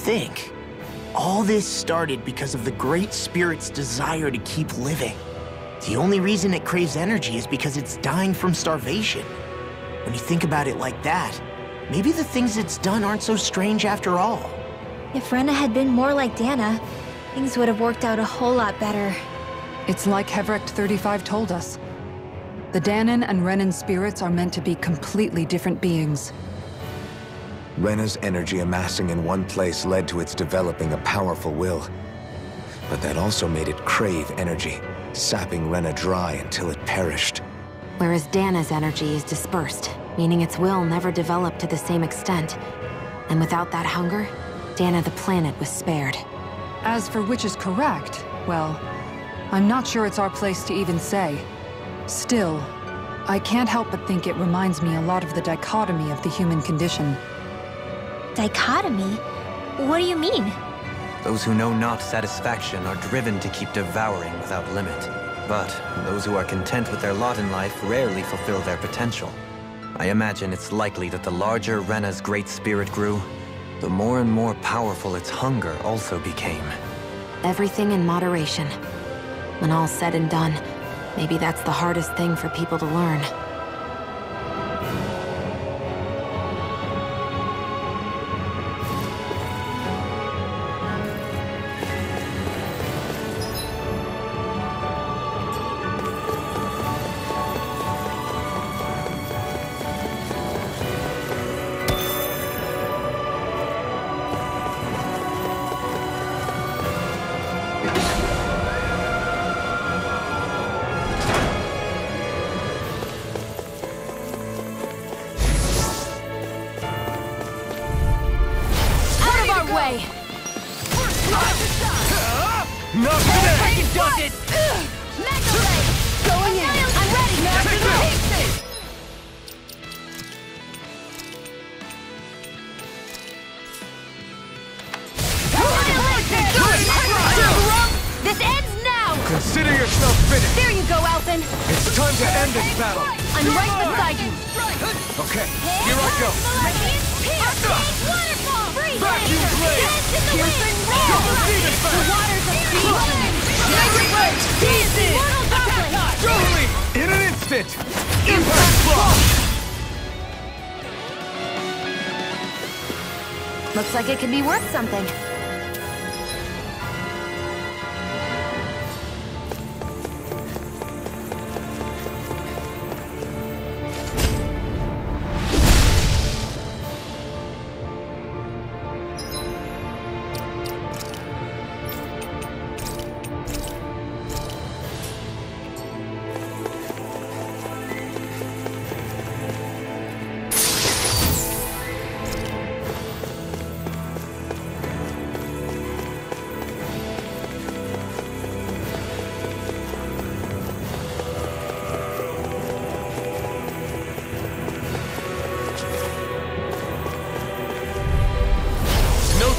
think, all this started because of the Great Spirit's desire to keep living. The only reason it craves energy is because it's dying from starvation. When you think about it like that, maybe the things it's done aren't so strange after all. If Rena had been more like Dana, things would have worked out a whole lot better. It's like Hevrecht 35 told us. The Dahnan and Renan spirits are meant to be completely different beings. Rena's energy amassing in one place led to its developing a powerful will. But that also made it crave energy, sapping Rena dry until it perished. Whereas Dana's energy is dispersed, meaning its will never developed to the same extent. And without that hunger, Dana the planet was spared. As for which is correct, well, I'm not sure it's our place to even say. Still, I can't help but think it reminds me a lot of the dichotomy of the human condition. Dichotomy? What do you mean? Those who know not satisfaction are driven to keep devouring without limit. But those who are content with their lot in life rarely fulfill their potential. I imagine it's likely that the larger Rena's great spirit grew, the more and more powerful its hunger also became. Everything in moderation. When all's said and done, maybe that's the hardest thing for people to learn. Not today! Mega Ray! Going in! I'm ready! The pieces! This ends now! Consider yourself finished! There you go, Alphen! It's time to end this battle! I'm right beside you! Okay, here I go! Waterfall! Freeze! Vacuum blade! Dance in the wind! Double demon The fire! waters of season! Mega Ray! Dancing! Mortal Goblin! Totally! In an instant! Impact block! Looks like it could be worth something.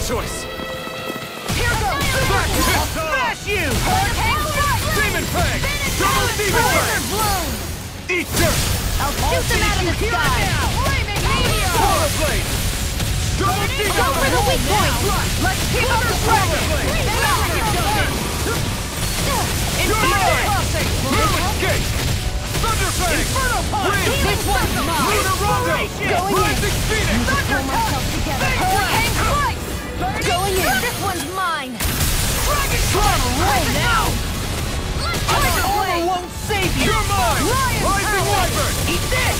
Choice! Here goes! Smash you! Hurricane Strike! Demon Fang! Double Demon Fang! Bloom! Eat dirt! I'll shoot them out of the sky! Flaming meteor! Power Blade! Double Demon Go for the weak point! Let's keep up the pressure! Blue Escape! Thunder Fang! Inferno Punch! This one's mine! Lunar Rondo! Going in! Rising Phoenix! Pull myself together! Going in! This one's mine! Dragon Storm! Roll now! Tiger Blade won't save you! You're mine! Lion Rising Wyvern! Eat this!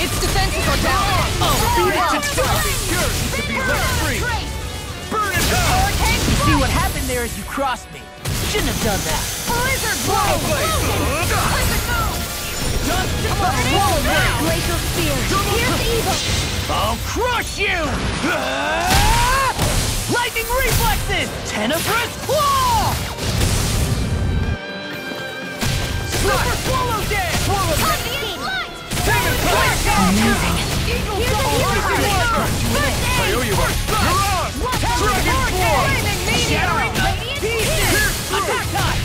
Its defenses are down! Oh, Beat it to no. dust! Yours to be let free! Burn it down! Hurricane See what happened there is you crossed me. Shouldn't have done that. Blizzard Power Blow! Blade! Come on, roll now! Glacial Spear! Here's evil! I'll crush you! Lightning reflexes! Tenebrous claw! Super swallow dance! Radiant Light! Demon Fang! Amazing. Eagle Double! First I owe you one! You're on! Dragon Form! Meteor! Shattering the pieces! Attack time!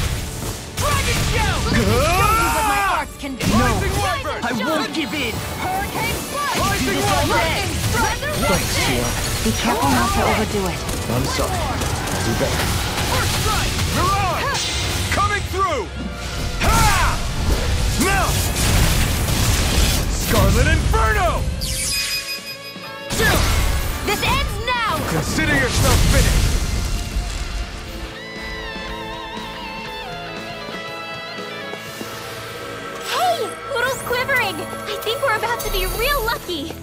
Dragon shell! What my arts can do! Rising Wyvern! I won't give in! Hurricane Strike! Rising this all Strike! Thanks, Shield. Be careful not to overdo it. I'm sorry. I'll do better. First strike! Mirage! Coming through! Ha! Now! Scarlet Inferno! This ends now! Consider yourself finished! Hey! Poodle's quivering! I think we're about to be real lucky!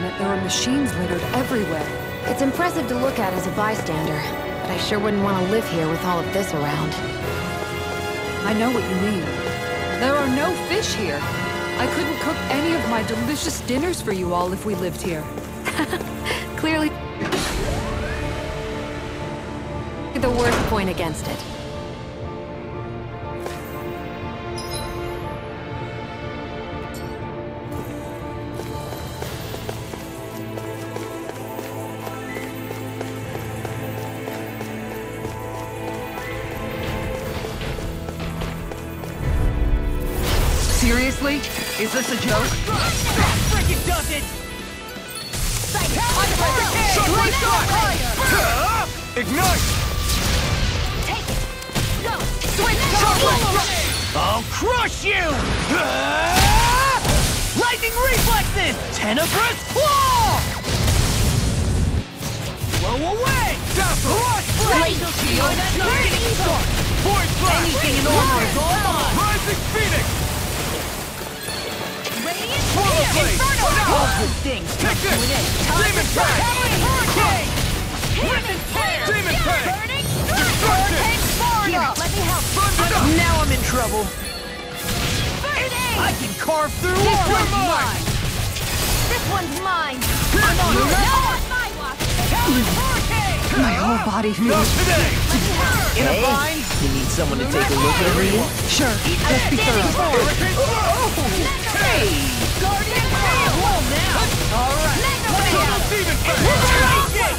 Planet, there are machines littered everywhere. It's impressive to look at as a bystander, but I sure wouldn't want to live here with all of this around. I know what you mean. There are no fish here. I couldn't cook any of my delicious dinners for you all if we lived here. Clearly... The worst point against it. Is this a joke? Freaking does it! Ignite! I'll crush you! Lightning reflexes! Tenebrous claw! Blow away! Dazzle! Laser shield! Void blast! Anything in order is all mine! Rising Phoenix! Inferno! All good things come Take to an end. this! Time Demon to Tag! Hurricane! Demon Tag! Demon Tag! Destruction! Here, let me help. Now I'm in trouble. I can carve through This armor. one's mine! This one's mine! I'm on the No, left. on my watch! My whole body Not feels... today! In a bind. You need someone to take a look over you? Sure, let's be thorough. Hurricane Blast! Hey! Guardian Whoa, now. All right. Double Demon Tag!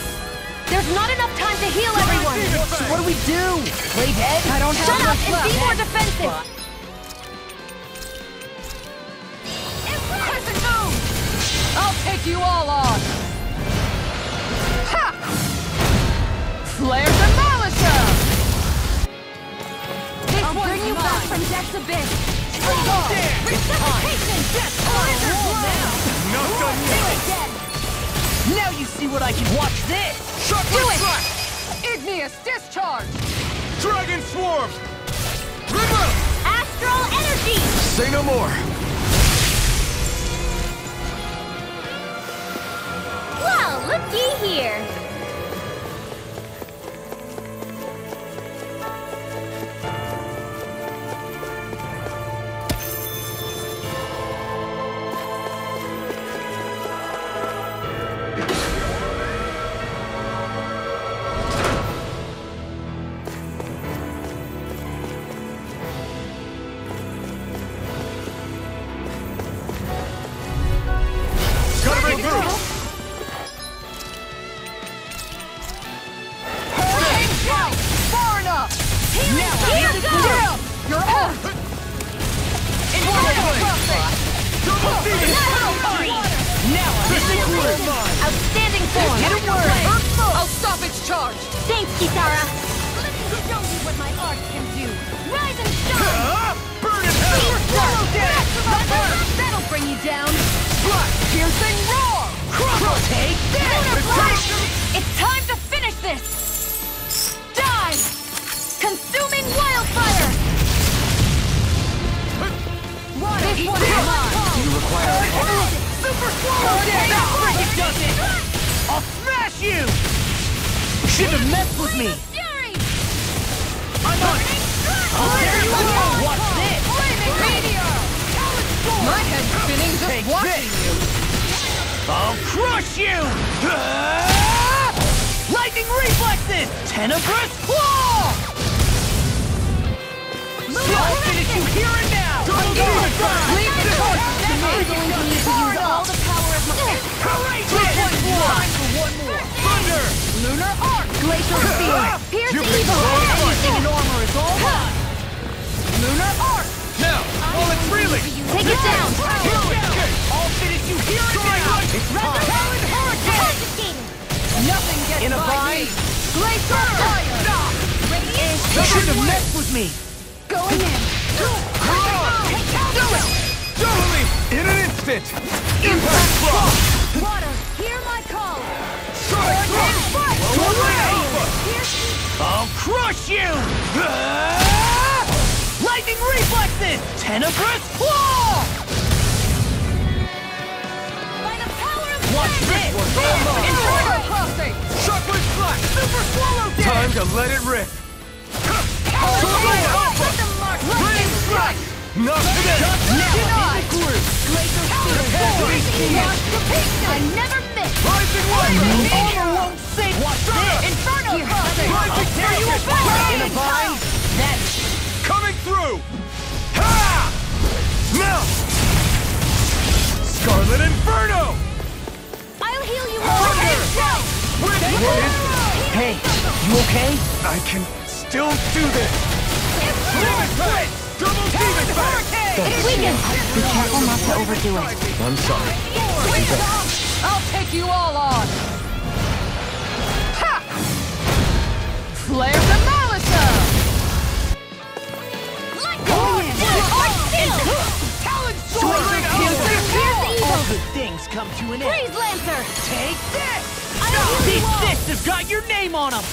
There's not enough time to heal everyone! Demon Tag! What do we do? Play dead? I don't have Shut up and be more defensive! I'll take you all on! Back from Death's Abyss! Dance! Resuscitation! Death Blizzard Blow! Not done yet! again! Now you see what I can watch this. Chocolate Slash! Igneous Discharge! Dragon Swarm! Remote! Astral Energy! Say no more. Kisara! Let me show you what my art can do! Rise and shine! Ah! Burn in hell! Swallow death! That'll bring you down! Piercing roar. Crumble. Take this. It's time to finish this! Die! Consuming wildfire! Water This one's mine! You require Super swallow. That freaking does it. I'll smash you shouldn't have messed with me! I'm on it! Oh, How dare you! Oh, watch this! My head's spinning just Take watching this. you! I'll crush you! Lightning reflexes! Tenebrous claw! I'll finish you here and now! Go, go, go! Leave the torch to me! I'm going to use all Courageous! One more. Thunder! Lunar Arc! Glacial Spear! Pierce been Evil! Anything in armor is all mine! Lunar Arc! Now, while it's reeling! Take it down! I'll finish you here and now! It's! Talon Hurricane! Nothing gets In a by me! Glacial Fire! Radiant You shouldn't have messed with me! Going in! Come on! Do it! Totally! In an instant! Impact Block! Water, hear my call! Sonic Thrust! Sword Alpha! I'll crush you! Ah! Lightning reflexes! Tenebrous claw! by the power of Watch this one! Almost! Inferno Crossing! Shockwave's flash! Super Swallow Dance! Time to let it rip! Sword Alpha! Let them mark! Lightning Strike! Not today! Denied! Glacial Spear! I never miss! Rising Wave! Armor won't save Watch this! Inferno Crossing! Rising I'll you Tempest! back! In a bind? That's Coming through! Ha! Now! Scarlet Inferno! I'll heal you all! Thunder! With Hey, you okay? I can still do this! Blade! Double Demon Blade! It's weakened! Be careful not to overdo it. I'm sorry. I'll take you all on! Ha! Flare the Malisa! Let go! Talon Sword Sword Pierce Alpha! Evil! good things come to an end. Freeze Lancer! Take this! I'll heal These you all! fists have got your name on them!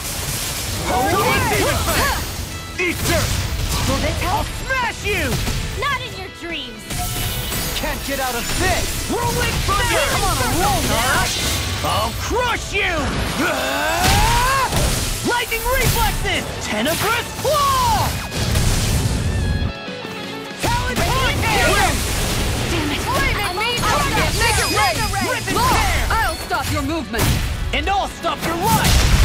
Double Demon Blade! Eat dirt! Will this I'll help? smash you! Not in your dreams! Can't get out of this! Rolling Thunder! Come on, roll now! I'll crush you! Ah! Lightning reflexes! Tenebrous claw! Talon Hurricane! Damn it! I need make it rain! Rip and tear! I'll stop your movement! And I'll stop your life!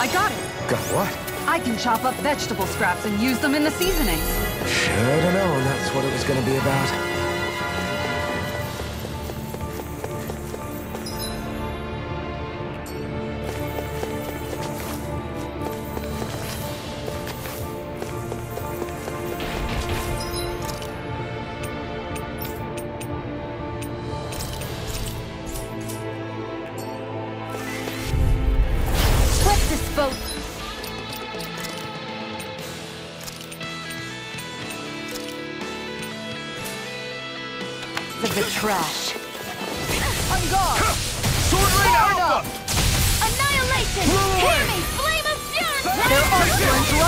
I got it! Got what? I can chop up vegetable scraps and use them in the seasonings. Should have known that's what it was gonna be about.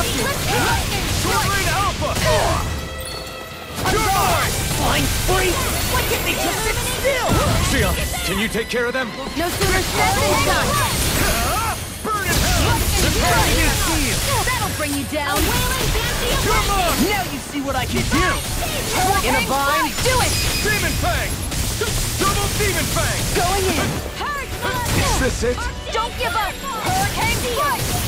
Alpha! Can't they can you take care of them? No sooner said than done! Burn in hell! That'll bring you down! Come on! Now you see what I can do! In a bind! Do it! Demon Fang! Double Demon Fang! Going in! Is this it? Don't give up! Hurricane!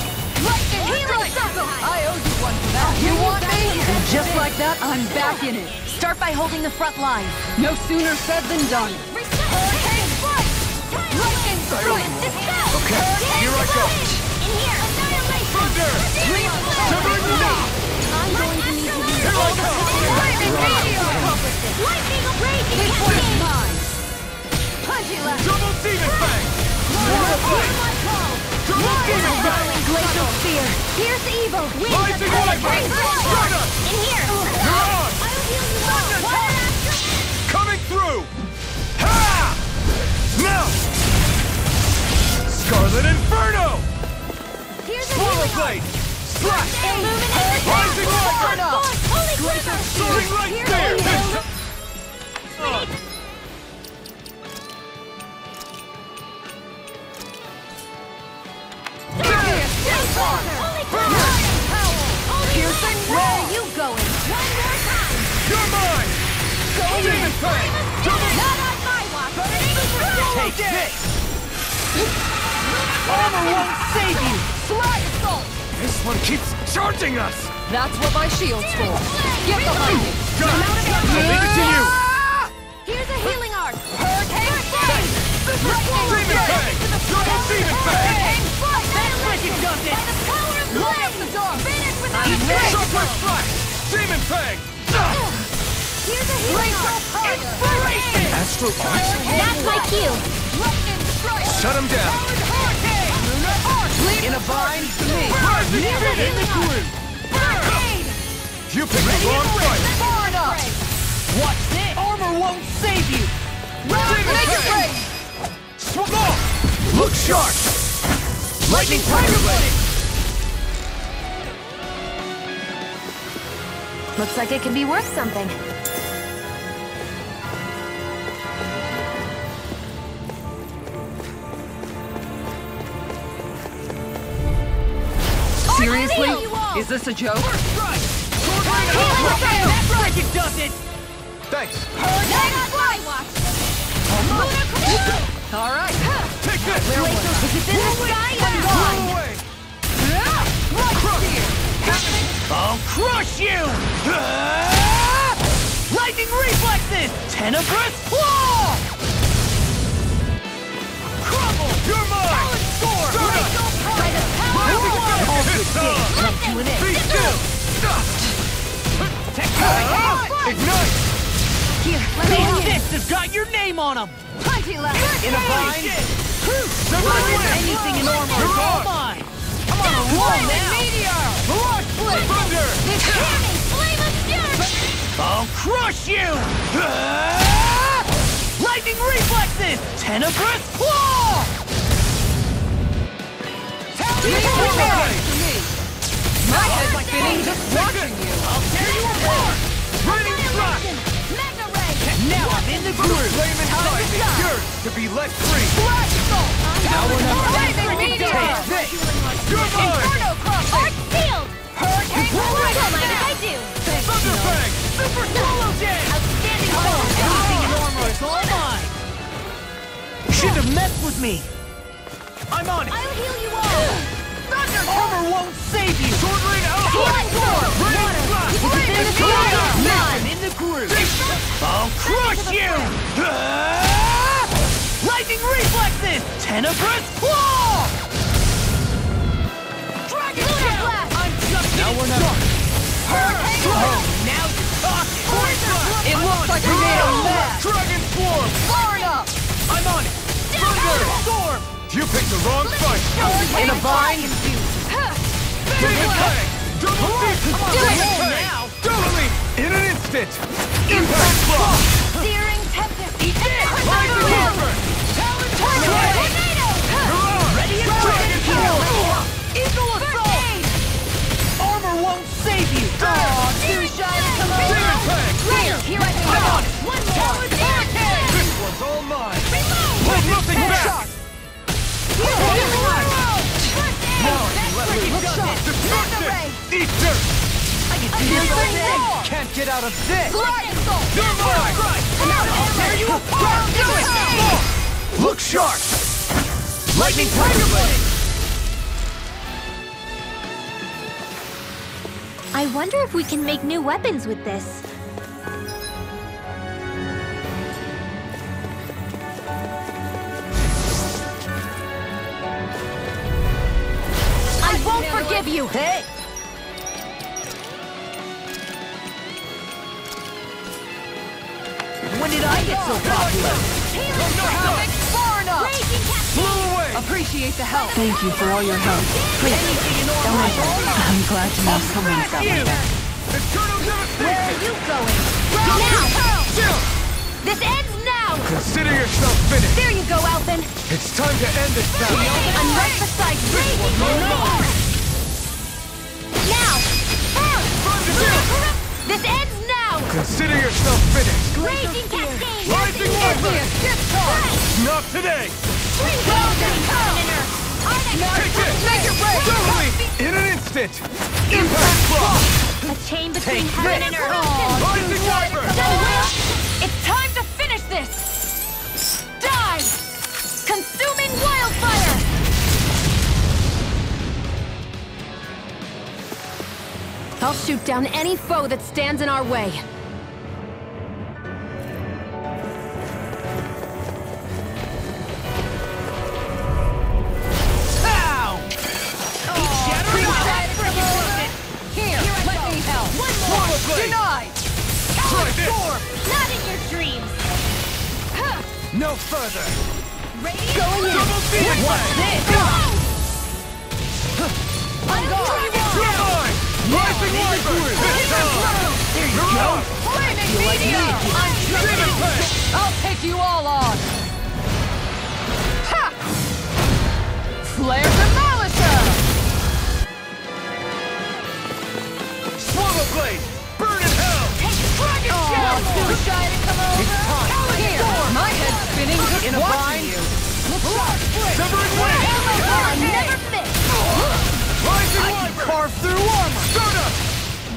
Lightning Healing Circle! I owe you one for that. Oh, you want me? And just like that, I'm back in it. Start by holding the front line. No sooner said than done. Hurricane Strike! Lightning Strike! Okay, here I go. In here! Annihilation! Thunder! Severing the knee! I'm going to need to use Here I all the! Lightning Meteor! Lightning Raging This one's Canyon! mine. Punchy left! Double Demon Fang! Hear call! Double Glacial! Pierce evil! Wings of Rising Hell! Lightning! Freeze Lightning! Stardust! In here! You're on! I'll heal you all! One after... Coming through! Ha! Now! Scarlet Inferno! Here's a Swallow healing Blade! Slash! Illuminate the Rising Lightning! Holy Quiver! Soaring Light Here's Take this! Armor won't save you! Slide Assault! This one keeps charging us! That's what my shield's for. Get behind me. Go! I'll leave it to you! Ah! Here's a healing arc. Hurricane Flame! Demon Fang! Double Demon Fang! Hurricane Flame! That's like it does it! By the power of Blade! the door! Finish with I'm the ready. Shockwave Flash! Demon Fang! Here's a healing arc. Inspiration! Astral Arch? That's my cue. Lightning strike. Shut him down! In a vine, me! Rising Never Fang! in the groove! You picked the wrong fight! Far enough! Watch this! Armor won't save you! Demon Fang! Swung off! Look sharp! Lightning Tiger Blade! Looks like it can be worth something. Seriously? see you all. Is this a joke? That's like it does it! Thanks! All right. Take this! If it's in the sky, I'm gone. I'll crush you! Lightning reflexes! Tenebrous claw! Crumble! You're mine! Sword! By the power of water! It's time! You! Be still! Ignite! Here, let me These fists have got your name on them! Plenty left. In a vine? Several Anything in armor is all mine! I'm on a roll now! Meteor! Mirage Blade! Thunder! This cannon! Flame of fury! I'll crush you! Ah! Lightning reflexes! Tenebrous claw! My head's spinning just you. I'll tear you apart! Raining Strike! Mega Ray! Now I'm in the groove! To be let free! Now we're! Take this! Mine! Inferno Cross! Hurricane I do! Super Jam! Outstanding have messed with me! I'm on it! I'll heal you all! Thunder won't save you! Sword Rain Alpha! Flying Sword! Raining Blast! If it's in the sky, I'm Now gone! I'm in the groove! I'll crush you! Ah! Lightning reflexes! Tenebrous claw! Dragon Blast! I'm just now we're not. Hurricane Oh, now you're talking! It looks like we made a mess! Dragon Swarm! Far enough! I'm on it! Thunder! Storm! You picked the wrong fight! In a vine! Double Demon on Demon roll Fang! now. Double Leap! In an instant! Impact Get out of this! You're mine! I'll tear you apart! Do it! Look sharp! Lightning Tiger Blade! I wonder if we can make new weapons with this. I won't forgive you! Hey! Did I get so popular? Far enough! Raging Cascade! Blew away! Appreciate the help. Thank you for all your help. Anything in armor is! I'm glad to know someone's got my back. Where are you going? Now! Chill! This ends now! Consider yourself finished! There you go, Alphen! It's time to end this battle! I'm right beside you! Consider yourself finished! Raging Cascade! Rising Reaper! Not today! Take this! Make it break! Totally! In an instant! Impact Block! A chain between Take heaven this. and earth! Rising Reaper! It's time to finish this! Die! Consuming wildfire! I'll shoot down any foe that stands in our way. Further! Radiant Going in. Double demon What's this? I'm gone. You're mine! Rising! This time! There you go. Flaming meteor. I'm fang! I'll take you all on. Ha! Flare the Malisa. Swallow blade! Burn in hell! Dragon Oh. Too shy to come over. It's time. Here,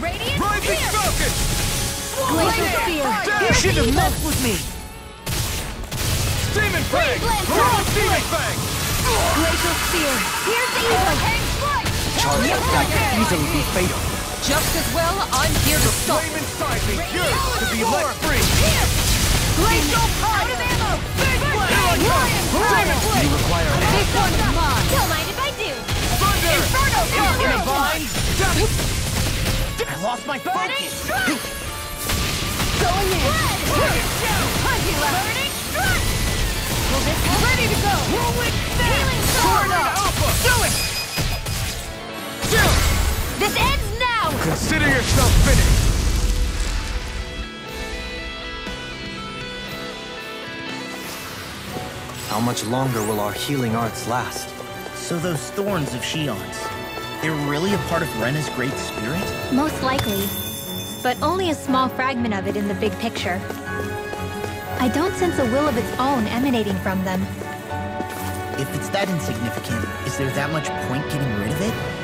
Radiant Rising Spear! Falcon! Glacial Spear! Dash! You should have messed with me! Demon Fang! Blade! Double Demon Fang! Glacial Spear! Here's the evil! Hang flight! Charge up that could easily be fatal. Just as well, I'm here to stop. Flame inside me yearns to be let free! Glacial Out Fire. of ammo! Big blade. Lion Demon Power. Blade! require an This one's mine. Don't mind if I do! Thunder! Inferno In a Coil! bind. I lost my Burning focus! Strike! Going in. Blood! Plenty left. Burning Strike! Well, this is ready to go. Healing Sword Sword! up. Alpha! Do it. This ends now! Consider yourself finished! How much longer will our healing arts last? So those thorns of Shionne's, they're really a part of Rena's great spirit? Most likely. But only a small fragment of it in the big picture. I don't sense a will of its own emanating from them. If it's that insignificant, is there that much point getting rid of it?